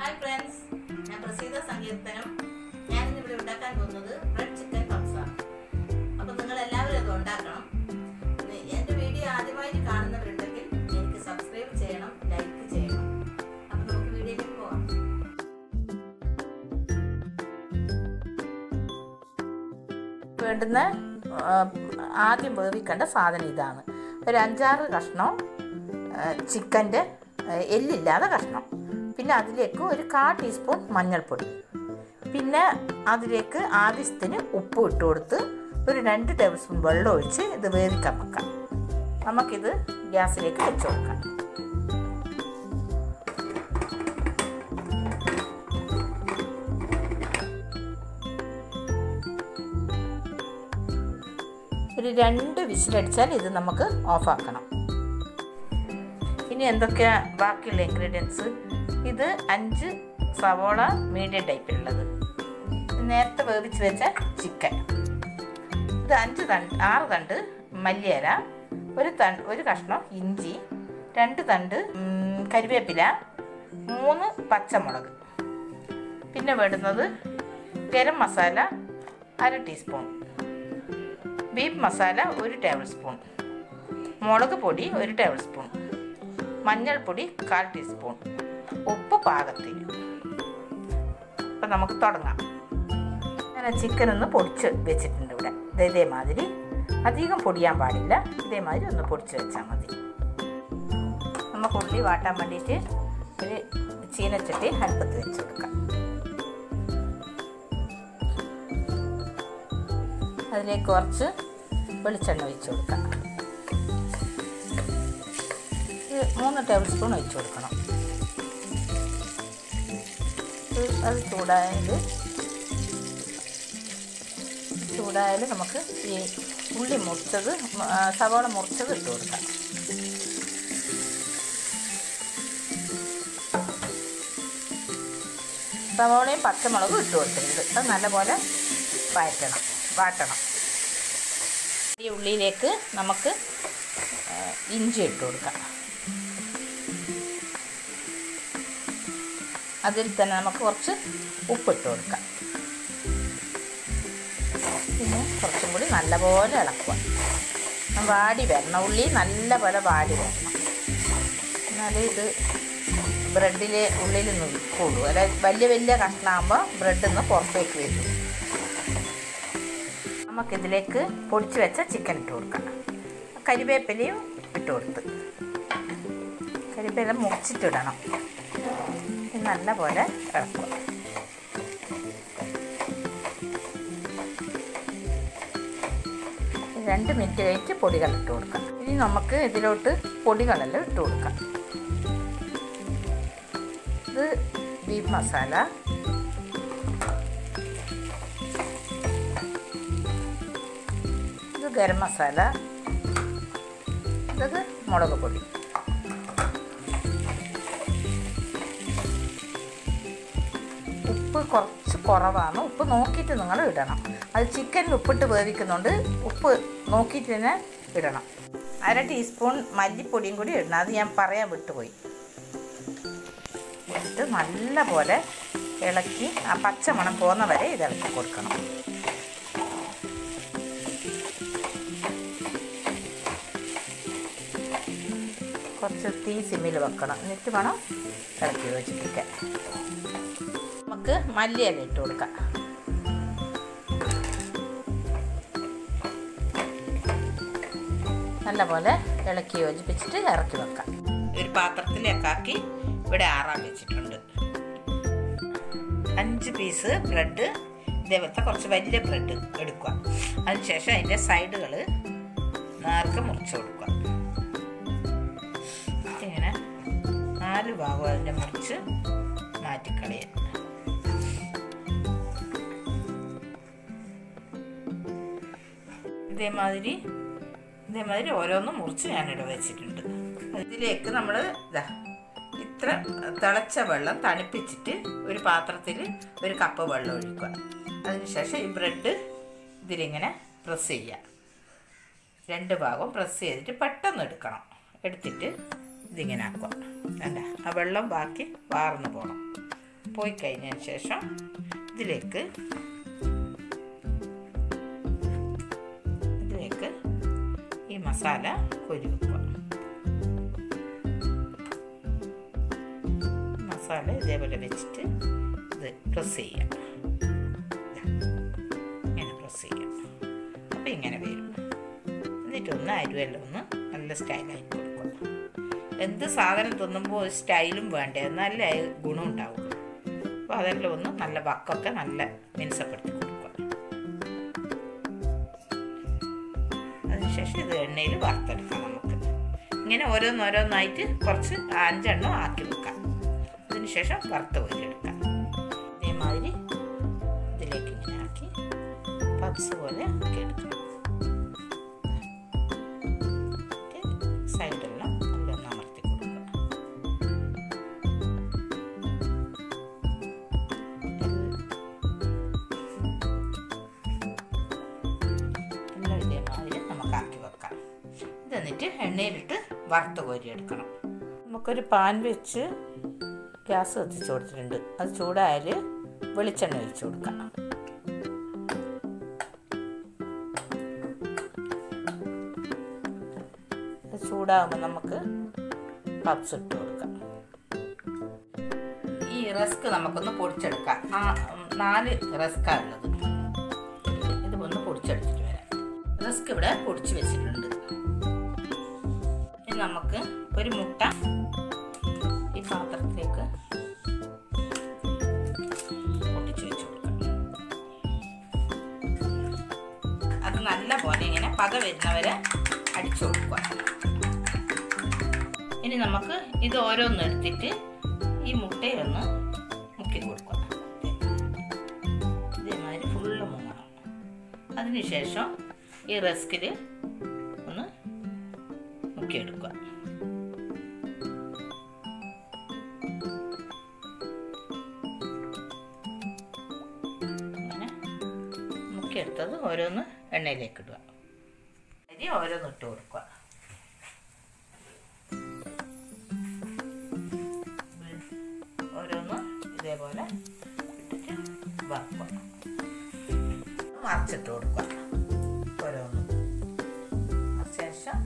Hi friends ഞാൻ പ്രസീത സങ്കീർത്തനം ഞാനിന്നിവിടെ ഉണ്ടാക്കാൻ പോകുന്നത് ബ്രെഡ് ചിക്കൻ കപ്സാണ് അപ്പോൾ നിങ്ങൾ എല്ലാവരും അത് ഉണ്ടാക്കണം. എന്റെ വീഡിയോ ആദ്യമായിട്ട് കാണുന്നവരുണ്ടെങ്കിൽ എനിക്ക് സബ്സ്ക്രൈബ് ചെയ്യണം ലൈക്ക് ചെയ്യണം. അപ്പോൾ നമുക്ക് വീഡിയോയിലേക്ക് പോവാം. വേണ്ടുന്ന ആദ്യം വേവിക്കേണ്ട സാധനം ഇതാണ്. ഒരു അഞ്ചാറ് കഷ്ണം ചിക്കന്റെ എല്ലില്ലാതെ കഷ്ണം. പിന്നെ അതിലേക്ക് ഒരു കാ ടീസ്പൂൺ മഞ്ഞൾപ്പൊടി. പിന്നെ അതിലേക്ക് ആവശ്യത്തിന് ഉപ്പ് ഇട്ട് കൊടുത്ത് ഒരു രണ്ട് ടേബിൾ സ്പൂൺ വെള്ളം ഒഴിച്ച് ഇത് വേവിക്കാൻ വെക്കാം. നമുക്കിത് ഗ്യാസിലേക്ക് വെച്ച് കൊടുക്കാം. ഒരു രണ്ട് വിസിലടിച്ചാൽ ഇത് നമുക്ക് ഓഫാക്കണം. ഇനി എന്തൊക്കെയാണ് ബാക്കിയുള്ള ഇൻഗ്രീഡിയൻസ് ഇത് അഞ്ച് സവോള മീഡിയം ടൈപ്പിലുള്ളത്. നേരത്തെ വേവിച്ച് വെച്ച ചിക്കൻ. ഇത് അഞ്ച് തണ്ട് ആറ് തണ്ട് മല്ലിയില ഒരു തണ്ട് ഒരു കഷ്ണം ഇഞ്ചി രണ്ട് തണ്ട് കരിവേപ്പില മൂന്ന് പച്ചമുളക്. പിന്നെ വേണ്ടുന്നത് ഗരം മസാല അര ടീസ്പൂൺ. ബീഫ് മസാല ഒരു ടേബിൾ സ്പൂൺ. മുളക് പൊടി ഒരു ടേബിൾ സ്പൂൺ. മഞ്ഞൾപ്പൊടി കാൽ ടീസ്പൂൺ. ഉപ്പ് പാകത്തിന് അപ്പം നമുക്ക് തുടങ്ങാം. ഞാൻ ചിക്കൻ ഒന്ന് പൊടിച്ച് വെച്ചിട്ടുണ്ട് ഇവിടെ. ഇത് ഇതേമാതിരി. അധികം പൊടിയാൻ പാടില്ല. ഇതേമാതിരി ഒന്ന് പൊടിച്ച് വെച്ചാൽ മതി. നമുക്ക് ഉള്ളി വാട്ടാൻ വേണ്ടിയിട്ട് ഒരു ചീനച്ചട്ടി അടുപ്പത്ത് വെച്ച് കൊടുക്കാം. അതിലേക്ക് കുറച്ച് വെളിച്ചെണ്ണ ഒഴിച്ച് കൊടുക്കാം. മൂന്ന് ടേബിൾ സ്പൂൺ ഒഴിച്ച് കൊടുക്കണം. ഇത് അത് ചൂടായത് ചൂടായാൽ നമുക്ക് ഈ ഉള്ളി മുറിച്ചത് സവാള മുറിച്ചത് ഇട്ട് കൊടുക്കാം. സവാളയും പച്ചമുളകും ഇട്ട് കൊടുത്തിട്ടുണ്ട്. അത് നല്ലപോലെ വഴറ്റണം വാട്ടണം. ഈ ഉള്ളിയിലേക്ക് നമുക്ക് ഇഞ്ചി ഇട്ട് കൊടുക്കാം. അതിൽ തന്നെ നമുക്ക് കുറച്ച് ഉപ്പിട്ട് കൊടുക്കാം. പിന്നെ കുറച്ചും കൂടി നല്ലപോലെ ഇളക്കുക. വാടി വരണം. ഉള്ളി നല്ലപോലെ വാടി വരണം. എന്നാലേ ഇത് ബ്രെഡിൽ ഉള്ളിൽ നിന്ന് നിൽക്കുള്ളൂ. അല്ല വലിയ വലിയ കഷ്ണമാകുമ്പോൾ ബ്രെഡിൽ നിന്ന് പുറത്തേക്ക് വരും. നമുക്കിതിലേക്ക് പൊടിച്ച് വെച്ച ചിക്കൻ ഇട്ട് കൊടുക്കാം. കരിവേപ്പിലയും ഇട്ട് കൊടുത്ത്. കരിവേപ്പില മുറിച്ചിട്ടിടണം. നല്ല പോലെ ഇളക്കുക രണ്ട് മിനിറ്റ് കഴിഞ്ഞിട്ട് പൊടികൾ ഇട്ട് കൊടുക്കാം. ഇനി നമുക്ക് ഇതിലോട്ട് പൊടികളെല്ലാം ഇട്ട് കൊടുക്കാം. ഇത് ബീഫ് മസാല. ഇത് ഗരം മസാല. ഇത് മുളക് പൊടി. കുറച്ച് കുറവാണ്. ഉപ്പ് നോക്കിയിട്ട് നിങ്ങൾ ഇടണം. അത് ചിക്കനിൽ ഉപ്പിട്ട് വേവിക്കുന്നുണ്ട് ഉപ്പ് നോക്കിയിട്ട് തന്നെ ഇടണം. അര ടീസ്പൂൺ മല്ലിപ്പൊടിയും കൂടി ഇടണം. അത് ഞാൻ പറയാൻ വിട്ടുപോയി. എന്നിട്ട് നല്ലപോലെ ഇളക്കി ആ പച്ചമണം പോകുന്ന വരെ ഇത് ഇളക്കി കൊടുക്കണം. കുറച്ച് തീ സിമ്മിൽ വെക്കണം. എന്നിട്ട് വേണം ഇളക്കി വെച്ചിട്ടൊക്കെ. നമുക്ക് മല്ലിയില ഇട്ട് കൊടുക്കാം. നല്ലപോലെ ഇളക്കി യോജിപ്പിച്ചിട്ട് ഇറക്കി വെക്കാം. ഒരു പാത്രത്തിലേക്കാക്കി ഇവിടെ ആറാൻ വെച്ചിട്ടുണ്ട്. അഞ്ച് പീസ് ബ്രെഡ് ഇതേപോലത്തെ കുറച്ച് വലിയ ബ്രെഡ് എടുക്കുക. അതിനുശേഷം അതിന്റെ സൈഡുകൾ നേർക്ക് മുറിച്ച് കൊടുക്കുക. നാല് ഭാഗം അതിനെ മുറിച്ച് മാറ്റിക്കളയുക ഇതേമാതിരി ഇതേമാതിരി ഓരോന്നും മുറിച്ച് ഞാൻ ഞാനിവിടെ വെച്ചിട്ടുണ്ട്. ഇതിലേക്ക് നമ്മൾ ഇതാ ഇത്ര തിളച്ച വെള്ളം തണുപ്പിച്ചിട്ട് ഒരു പാത്രത്തിൽ ഒരു കപ്പ് വെള്ളം ഒഴിക്കുക. അതിനുശേഷം ഈ ബ്രെഡ് ഇതിലിങ്ങനെ പ്രസ് ചെയ്യുക. രണ്ട് ഭാഗവും പ്രസ് ചെയ്തിട്ട് പെട്ടെന്ന് എടുക്കണം. എടുത്തിട്ട് ഇതിങ്ങനെ ആക്കുക അല്ല ആ വെള്ളം ബാക്കി വാർന്നു പോകണം പോയി കഴിഞ്ഞതിന് ശേഷം ഇതിലേക്ക് ഇതിലേക്ക് ഈ മസാല കൊരി വെക്കുക മസാല ഇതേപോലെ വെച്ചിട്ട് ഇത് പ്രസ് ചെയ്യാം. ഇങ്ങനെ പ്രസ് ചെയ്യാം. അപ്പോൾ ഇങ്ങനെ വരും. എന്നിട്ടൊന്ന് അരുവെല്ലാം ഒന്ന് നല്ല സ്റ്റൈലായി കൊടുക്കുക എന്ത് സാധനം തിന്നുമ്പോൾ സ്റ്റൈലും വേണ്ടേ? നല്ല ഗുണം ഉണ്ടാവും അപ്പോൾ അതെല്ലാം ഒന്ന് നല്ല വക്കൊക്കെ നല്ല മിനുസപ്പെടുത്തി കൊടുക്കുക. അതിനുശേഷം ഇത് എണ്ണയിൽ വറുത്തെടുക്കാം നമുക്ക്. ഇങ്ങനെ ഓരോന്നോരോന്നായിട്ട് കുറച്ച് അഞ്ചെണ്ണം ആക്കി വെക്കാം. അതിനുശേഷം വറുത്ത് കോരിയെടുക്കാം ഇതേമാതിരി ഇതിലേക്ക് ഇങ്ങനെ ആക്കി പപ്സ് പോലെ ആക്കി എടുക്കാം. എന്നിട്ട് എണ്ണയിലിട്ട് വറുത്ത് കോരിയെടുക്കണം നമുക്കൊരു പാൻ വെച്ച് ഗ്യാസ് കത്തിച്ച് കൊടുത്തിട്ടുണ്ട്. അത് ചൂടായാൽ വെളിച്ചെണ്ണ ഒഴിച്ചു കൊടുക്കാം. ഇത് ചൂടാകുമ്പോൾ നമുക്ക് പപ്സ് ഇട്ട് കൊടുക്കാം. ഈ റസ്ക് നമുക്കൊന്ന് പൊടിച്ചെടുക്കാം. ആ നാല് റസ്ക്കാണ് ഉള്ളത്. ഇത് ഒന്ന് പൊടിച്ചെടുത്തിട്ട് വരാം. റസ്ക് ഇവിടെ പൊടിച്ച് വെച്ചിട്ടുണ്ട്. ഒരു മുട്ട ഈ പാത്രത്തിലേക്ക് അത് നല്ല പോലെ ഇങ്ങനെ പക വരുന്നവരെ അടിച്ചു കൊടുക്കുക. ഇനി നമുക്ക് ഇത് ഓരോന്ന് എടുത്തിട്ട് ഈ മുട്ടയൊന്ന് മുക്കി കൊടുക്കുക. ഇതേമാതിരി ഫുള്ള് മുങ്ങണം അതിനുശേഷം ഈ റസ്കിൽ ഒന്ന് മുക്കിയെടുക്കുക. മുക്കിയെടുത്തത് ഓരോന്ന് എണ്ണയിലേക്ക് ഇടുക. അരി ഓരോന്ന് ഇട്ട് കൊടുക്കുക. ഓരോന്ന് ഇതേപോലെ വറക്കുക. മറിച്ചിട്ട് കൊടുക്കുക. ഓരോന്ന്. ശേഷം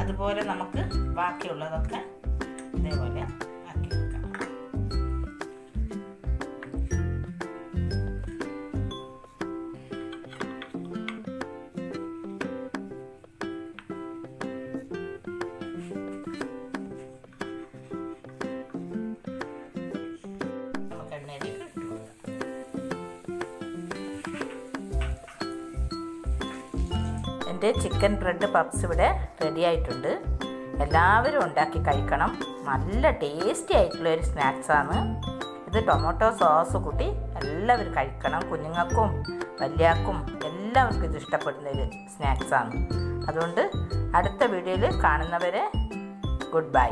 അതുപോലെ നമുക്ക് ബാക്കിയുള്ളതൊക്കെ ഇതേപോലെ എന്റെ ചിക്കൻ ബ്രെഡ് പപ്സ് ഇവിടെ റെഡി ആയിട്ടുണ്ട്. എല്ലാവരും ഉണ്ടാക്കി കഴിക്കണം. നല്ല ടേസ്റ്റി ആയിട്ടുള്ള ഒരു സ്നാക്സാണ് ഇത് ടൊമാറ്റോ സോസ് കൂട്ടി എല്ലാവരും കഴിക്കണം. കുഞ്ഞുങ്ങൾക്കും വലിയാക്കും എല്ലാവർക്കും ഇത് ഇഷ്ടപ്പെടുന്ന ഒരു സ്നാക്സാണ് അതുകൊണ്ട് അടുത്ത വീഡിയോയിൽ കാണുന്നവരെ ഗുഡ് ബൈ